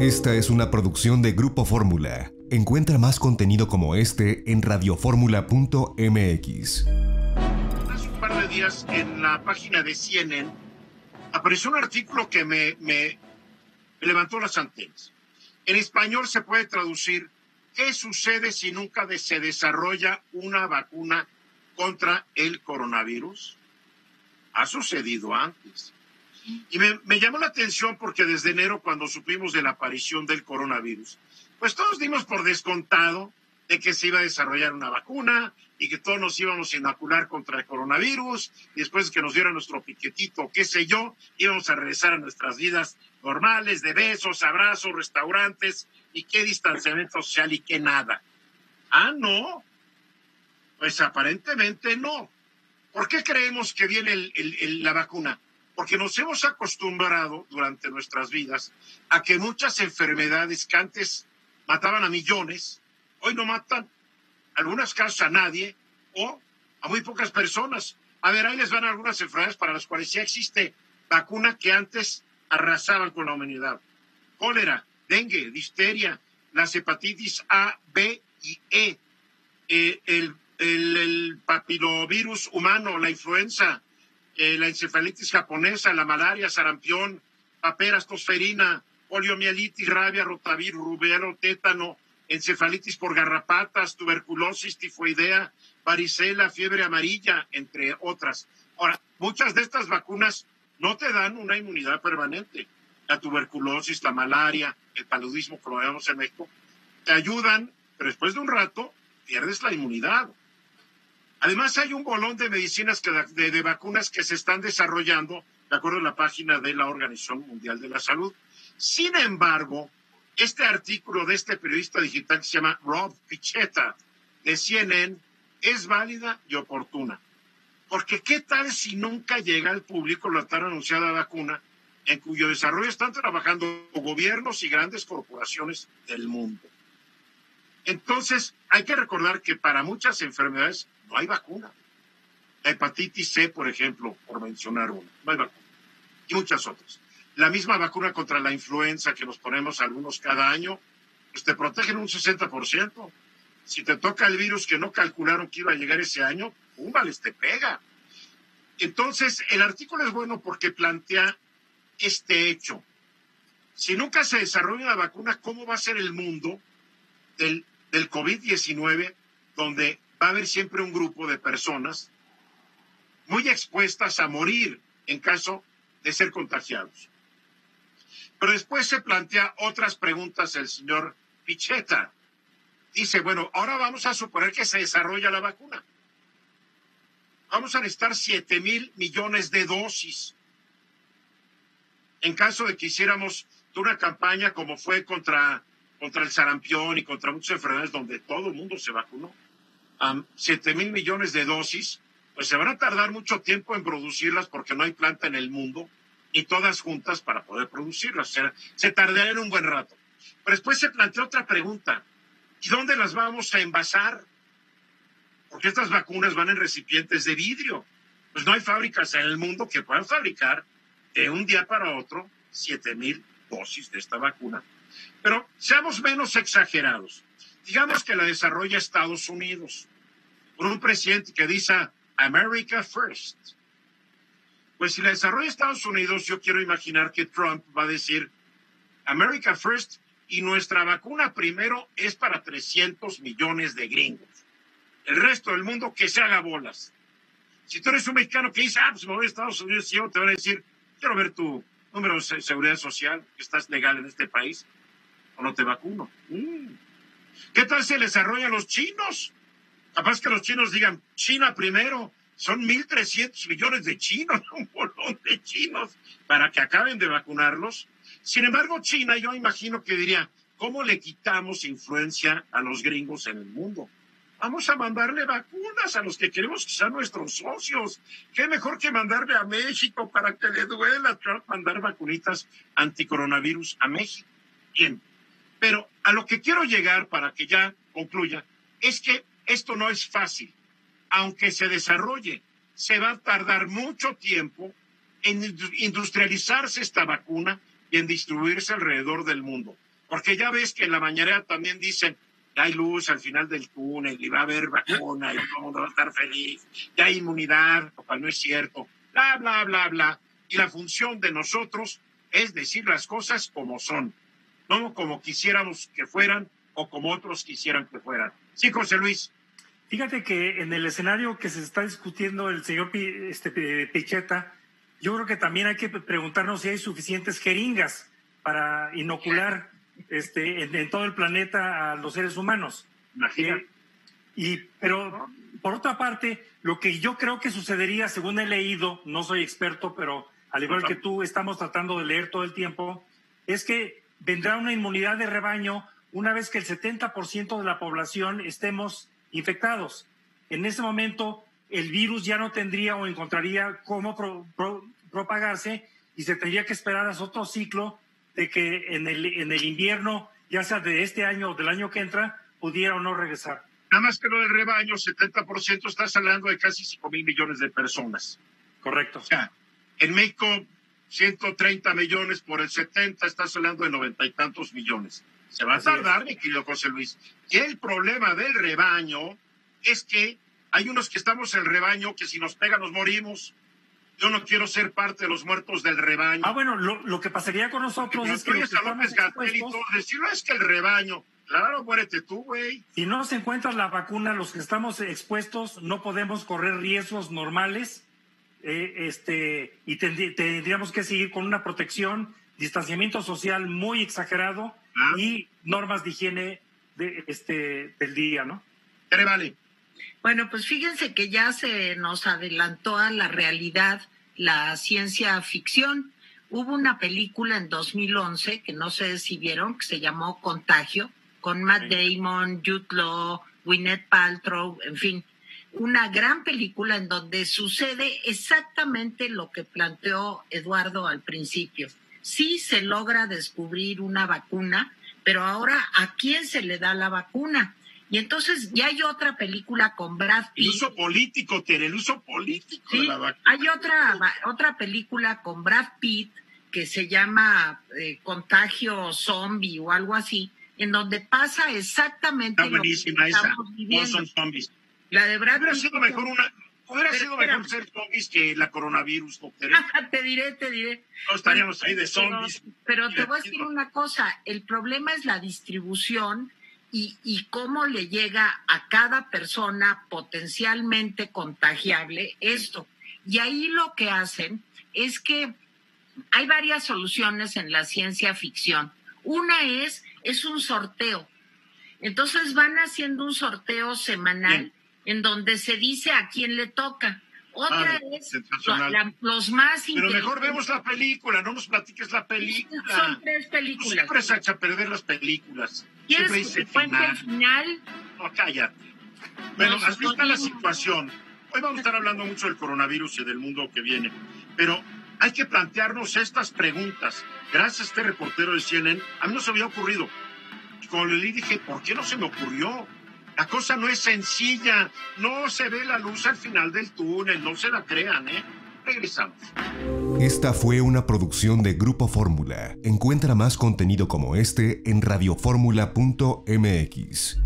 Esta es una producción de Grupo Fórmula. Encuentra más contenido como este en radioformula.mx. Hace un par de días en la página de CNN apareció un artículo que me, me levantó las antenas. En español se puede traducir ¿qué sucede si nunca se desarrolla una vacuna contra el coronavirus? Ha sucedido antes. Y me, llamó la atención porque desde enero, cuando supimos de la aparición del coronavirus, pues todos dimos por descontado de que se iba a desarrollar una vacuna y que todos nos íbamos a inocular contra el coronavirus y después que nos diera nuestro piquetito, qué sé yo, íbamos a regresar a nuestras vidas normales de besos, abrazos, restaurantes y qué distanciamiento social y qué nada. Ah, no. Pues aparentemente no. ¿Por qué creemos que viene la vacuna? Porque nos hemos acostumbrado durante nuestras vidas a que muchas enfermedades que antes mataban a millones, hoy no matan, en algunos casos a nadie o a muy pocas personas. A ver, ahí les van algunas enfermedades para las cuales ya existe vacuna que antes arrasaban con la humanidad. Cólera, dengue, difteria, las hepatitis A, B y E, eh, el, el papilovirus humano, la influenza, la encefalitis japonesa, la malaria, sarampión, paperas, tosferina, poliomielitis, rabia, rotavirus, rubelo, tétano, encefalitis por garrapatas, tuberculosis, tifoidea, varicela, fiebre amarilla, entre otras. Ahora, muchas de estas vacunas no te dan una inmunidad permanente. La tuberculosis, la malaria, el paludismo, como vemos en México, te ayudan, pero después de un rato pierdes la inmunidad. Además, hay un bolón de medicinas, que, de, vacunas que se están desarrollando, de acuerdo a la página de la Organización Mundial de la Salud. Sin embargo, este artículo de este periodista digital que se llama Rob Pichetta de CNN es válida y oportuna. Porque ¿qué tal si nunca llega al público la tan anunciada vacuna en cuyo desarrollo están trabajando gobiernos y grandes corporaciones del mundo? Entonces, hay que recordar que para muchas enfermedades no hay vacuna. La hepatitis C, por ejemplo, por mencionar una, no hay vacuna. Y muchas otras. La misma vacuna contra la influenza que nos ponemos algunos cada año, pues te protegen un 60%. Si te toca el virus que no calcularon que iba a llegar ese año, un les te pega. Entonces, el artículo es bueno porque plantea este hecho. Si nunca se desarrolla una vacuna, ¿cómo va a ser el mundo del, del COVID-19 donde va a haber siempre un grupo de personas muy expuestas a morir en caso de ser contagiados. Pero después se plantea otras preguntas el señor Picheta. Dice, bueno, ahora vamos a suponer que se desarrolla la vacuna. Vamos a necesitar 7 mil millones de dosis. En caso de que hiciéramos una campaña como fue contra, contra el sarampión y contra muchas enfermedades donde todo el mundo se vacunó a 7 mil millones de dosis, pues se van a tardar mucho tiempo en producirlas porque no hay planta en el mundo y todas juntas para poder producirlas. Se, se tardarán un buen rato. Pero después se plantea otra pregunta. ¿Y dónde las vamos a envasar? Porque estas vacunas van en recipientes de vidrio. Pues no hay fábricas en el mundo que puedan fabricar de un día para otro 7 mil dosis de esta vacuna. Pero seamos menos exagerados digamos que la desarrolla Estados Unidos, por un presidente que dice America First. Pues si la desarrolla Estados Unidos, yo quiero imaginar que Trump va a decir America First y nuestra vacuna primero es para 300 millones de gringos. El resto del mundo que se haga bolas. Si tú eres un mexicano que dice, ah, pues me voy a Estados Unidos, te van a decir, quiero ver tu número de seguridad social, que estás legal en este país, o no te vacuno. Mm. ¿Qué tal se desarrolla a los chinos? Capaz que los chinos digan, China primero, son 1.300 millones de chinos, un bolón de chinos, para que acaben de vacunarlos. Sin embargo, China, yo imagino que diría, ¿cómo le quitamos influencia a los gringos en el mundo? Vamos a mandarle vacunas a los que queremos que sean nuestros socios. ¿Qué mejor que mandarle a México para que le duela Trump mandar vacunitas anticoronavirus a México? Bien, pero a lo que quiero llegar para que ya concluya es que esto no es fácil. Aunque se desarrolle, se va a tardar mucho tiempo en industrializarse esta vacuna y en distribuirse alrededor del mundo. Porque ya ves que en la mañana también dicen, hay luz al final del túnel y va a haber vacuna y todo va a estar feliz, ya hay inmunidad, lo cual no es cierto, bla, bla, bla, bla. Y la función de nosotros es decir las cosas como son, no como quisiéramos que fueran o como otros quisieran que fueran. Sí, José Luis. Fíjate que en el escenario que se está discutiendo el señor este, Picheta, yo creo que también hay que preguntarnos si hay suficientes jeringas para inocular este, en, todo el planeta a los seres humanos. Imagínate. y, pero por otra parte, lo que yo creo que sucedería, según he leído, no soy experto, pero al igual que tú estamos tratando de leer todo el tiempo, es que vendrá una inmunidad de rebaño una vez que el 70% de la población estemos infectados. En ese momento, el virus ya no tendría o encontraría cómo propagarse y se tendría que esperar a otro ciclo de que en el, en el invierno, ya sea de este año o del año que entra, pudiera o no regresar. Nada más que lo del rebaño, 70% está hablando de casi 5 mil millones de personas. Correcto. O sea, en México, 130 millones por el 70, estás hablando de noventa y tantos millones. Se va a tardar, mi querido José Luis. Y el problema del rebaño es que hay unos que estamos en el rebaño que si nos pega nos morimos. Yo no quiero ser parte de los muertos del rebaño. Ah, bueno, lo, que pasaría con nosotros es que. Los a López Gatel no es que el rebaño. Claro, muérete tú, güey. Si no se encuentra la vacuna, los que estamos expuestos no podemos correr riesgos normales. Eh, este, y tendríamos que seguir con una protección, distanciamiento social muy exagerado y normas de higiene de, este, del día, ¿no? vale. Bueno, pues fíjense que ya se nos adelantó a la realidad la ciencia ficción. Hubo una película en 2011 que no sé si vieron, que se llamó Contagio, con Matt Damon, Jude Law, Gwyneth Paltrow, en fin, una gran película en donde sucede exactamente lo que planteó Eduardo al principio sí se logra descubrir una vacuna, pero ahora ¿a quién se le da la vacuna? Y entonces ya hay otra película con Brad Pitt. El uso político, tiene el uso político de la vacuna. Hay otra, otra película con Brad Pitt que se llama eh, Contagio Zombie o algo así, en donde pasa exactamente lo que estamos viviendo. son zombies. La de Brad Pitt. sido mejor una, Hubiera sido mejor ser zombies que la coronavirus, te diré, te diré. No estaríamos ahí de zombies. Pero, te voy a decir una cosa, el problema es la distribución y, y cómo le llega a cada persona potencialmente contagiable esto. Y ahí lo que hacen es que hay varias soluciones en la ciencia ficción. Una es, es un sorteo. Entonces van haciendo un sorteo semanal en donde se dice a quién le toca. Otra ah, es los más Pero mejor vemos la película, no nos platiques la película. Son tres películas. siempre se echa a perder las películas. ¿Quieres que cuente el final? No, cállate. Bueno, así está la situación. Hoy vamos a estar hablando mucho del coronavirus y del mundo que viene, pero hay que plantearnos estas preguntas. Gracias a este reportero de CNN, a mí no se me había ocurrido. Cuando le dije, ¿por qué no se me ocurrió? La cosa no es sencilla, no se ve la luz al final del túnel, no se la crean, ¿eh? Regresamos. Esta fue una producción de Grupo Fórmula. Encuentra más contenido como este en radioformula.mx.